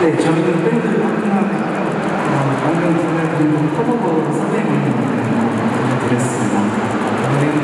네, 저희는 그 밴드 파트너하고요. 어, 방금 들려드린 그 커버곡 선생님을 드렸습니다. 네.